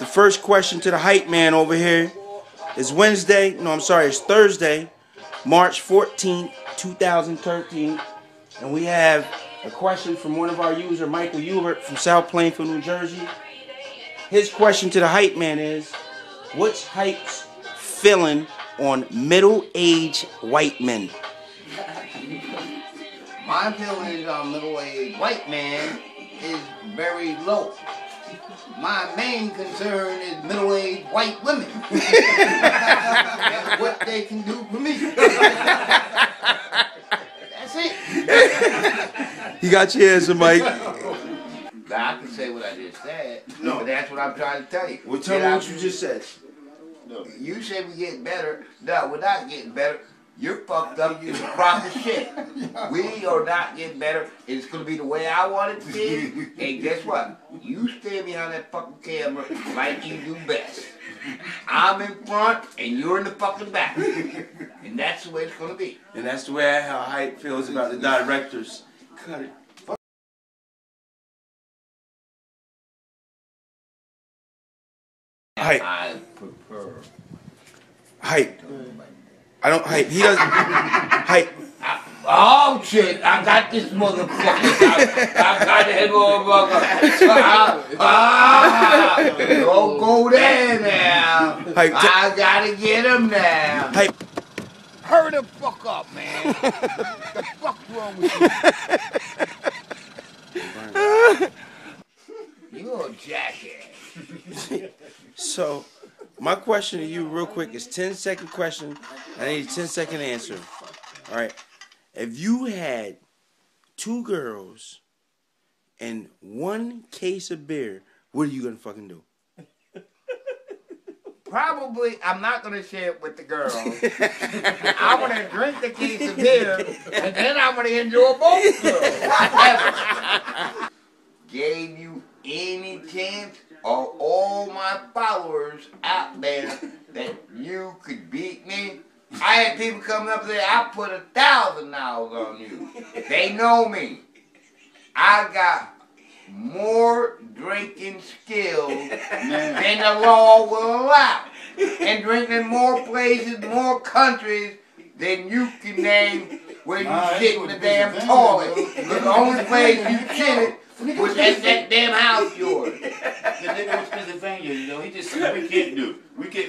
The first question to the hype man over here is Wednesday. No, I'm sorry, it's Thursday, March 14th, 2013. And we have a question from one of our user, Michael Hubert from South Plainfield, New Jersey. His question to the hype man is What's hype's feeling on middle aged white men? My feeling on um, middle-aged white man is very low. My main concern is middle-aged white women. and what they can do for me. That's it. You got your answer, Mike. Now, I can say what I just said, No. but that's what I'm trying to tell you. Well, tell me Get out- what you just said. You say we get better. No, we're not getting better. You're fucked up. You're the proper shit. We are not getting better. It's gonna be the way I want it to be. and guess what? You stand behind that fucking camera like you do best. I'm in front and you're in the fucking back. And that's the way it's gonna be. And that's the way how hype feels about the directors. Cut it. Hype. I prefer. Hype. I don't hype. He doesn't hype. Oh shit! I got this motherfucker. I, I got that motherfucker. Ah, ah, don't go there now. Hype. I gotta get him now. hype. Hurry the fuck up, man. the fuck wrong with you? You a jackass. So, my question to you, real quick, is 10 second question. I need a 10 second answer. All right. If you had two girls and one case of beer, what are you gonna fucking do? Probably, I'm not gonna share it with the girls. I'm gonna drink the case of beer, and then I'm gonna enjoy both of Ever. my followers out there, that you could beat me? I had people coming up there, I put a thousand dollars on you. They know me. I got more drinking skills than the law will allow. And drinking more places, more countries than you can name where you Nah, shit in the damn toilet. The only place you shitted was at that damn house yours. The nigga was Pennsylvania, you know, he just said we can't do. We can't